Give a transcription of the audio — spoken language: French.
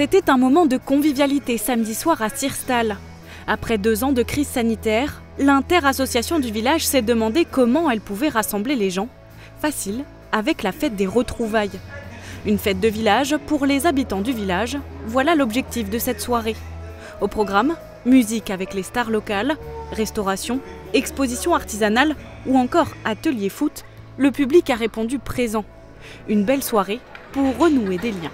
C'était un moment de convivialité samedi soir à Sirstal. Après deux ans de crise sanitaire, l'interassociation du village s'est demandé comment elle pouvait rassembler les gens. Facile, avec la fête des retrouvailles. Une fête de village pour les habitants du village, voilà l'objectif de cette soirée. Au programme, musique avec les stars locales, restauration, exposition artisanale ou encore atelier foot le public a répondu présent. Une belle soirée pour renouer des liens.